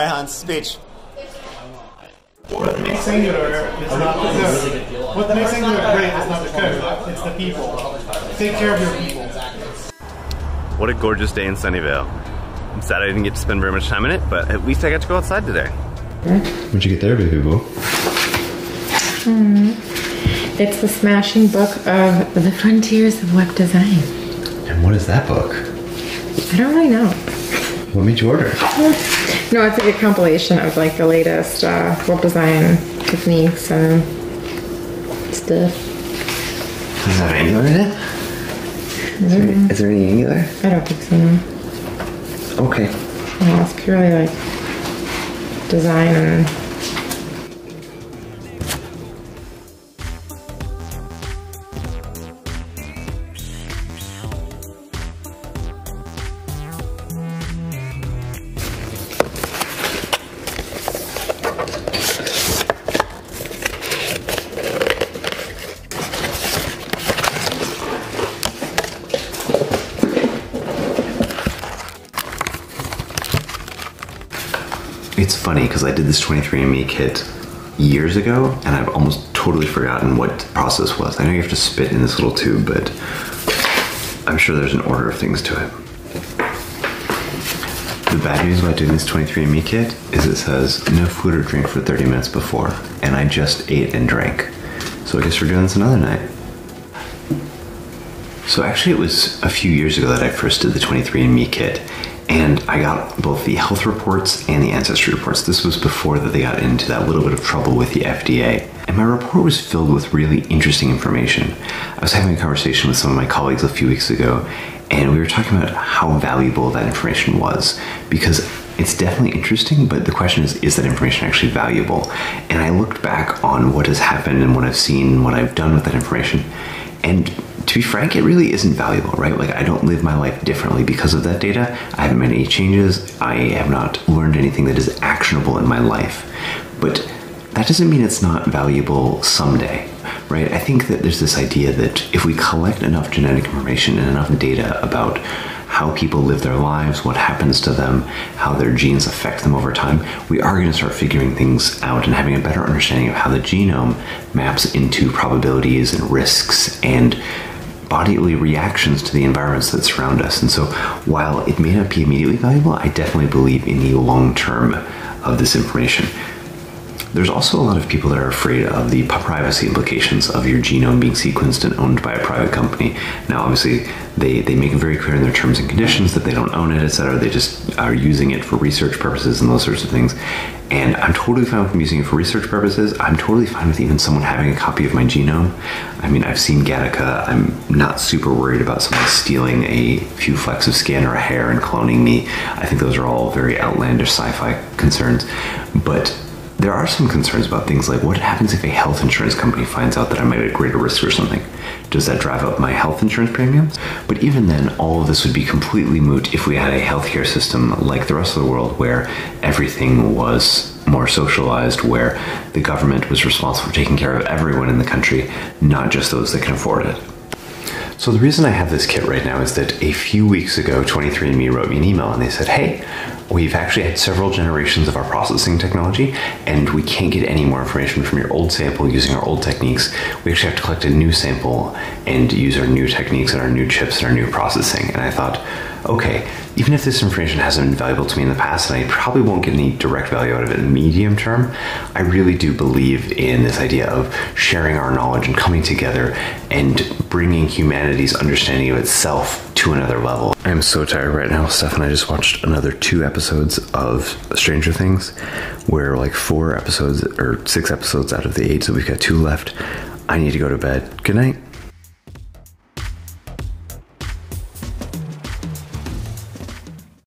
right, Hans, speech. What makes Angular is not the code. What makes Angular great is not the code, it's the people. Take care of your people. What a gorgeous day in Sunnyvale. I'm sad I didn't get to spend very much time in it, but at least I got to go outside today. What'd you get there, baby boo? Hmm. It's the smashing book of the frontiers of web design. And what is that book? I don't really know. What made you order? No, it's like a compilation of like the latest uh, web design techniques and stuff. Is have Angular in it? Is there, any, is there any Angular? I don't think so. No. Okay. No, it's purely like design and It's funny because I did this 23andMe kit years ago and I've almost totally forgotten what the process was. I know you have to spit in this little tube, but I'm sure there's an order of things to it. The bad news about doing this 23andMe kit is it says no food or drink for 30 minutes before, and I just ate and drank. So I guess we're doing this another night. So actually, it was a few years ago that I first did the 23andMe kit, and I got both the health reports and the ancestry reports. This was before that they got into that little bit of trouble with the FDA. And my report was filled with really interesting information. I was having a conversation with some of my colleagues a few weeks ago, and we were talking about how valuable that information was because it's definitely interesting, but the question is, is that information actually valuable? And I looked back on what has happened and what I've seen, what I've done with that information, and to be frank, it really isn't valuable, right? Like, I don't live my life differently because of that data. I haven't made any changes. I have not learned anything that is actionable in my life. But that doesn't mean it's not valuable someday, right? I think that there's this idea that if we collect enough genetic information and enough data about how people live their lives, what happens to them, how their genes affect them over time, we are going to start figuring things out and having a better understanding of how the genome maps into probabilities and risks and bodily reactions to the environments that surround us. And so, while it may not be immediately valuable, I definitely believe in the long term of this information. There's also a lot of people that are afraid of the privacy implications of your genome being sequenced and owned by a private company. Now, obviously, they, they make it very clear in their terms and conditions that they don't own it, etc. They just are using it for research purposes and those sorts of things. And I'm totally fine with them using it for research purposes. I'm totally fine with even someone having a copy of my genome. I mean, I've seen Gattaca. I'm not super worried about someone stealing a few flecks of skin or a hair and cloning me. I think those are all very outlandish sci fi concerns. But there are some concerns about things like what happens if a health insurance company finds out that I'm at a greater risk or something? Does that drive up my health insurance premiums? But even then, all of this would be completely moot if we had a healthcare system like the rest of the world where everything was more socialized, where the government was responsible for taking care of everyone in the country, not just those that can afford it. So the reason I have this kit right now is that a few weeks ago, 23andMe wrote me an email and they said, hey, we've actually had several generations of our processing technology and we can't get any more information from your old sample using our old techniques. We actually have to collect a new sample and use our new techniques and our new chips and our new processing. And I thought, okay, even if this information hasn't been valuable to me in the past and I probably won't get any direct value out of it in the medium term, I really do believe in this idea of sharing our knowledge and coming together and bringing humanity's understanding of itself to another level. I'm so tired right now, Steph, and I just watched another two episodes of Stranger Things, where like four episodes or six episodes out of the eight, so we've got two left. I need to go to bed. Good night.